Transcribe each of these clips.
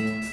Bye.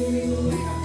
Hallelujah.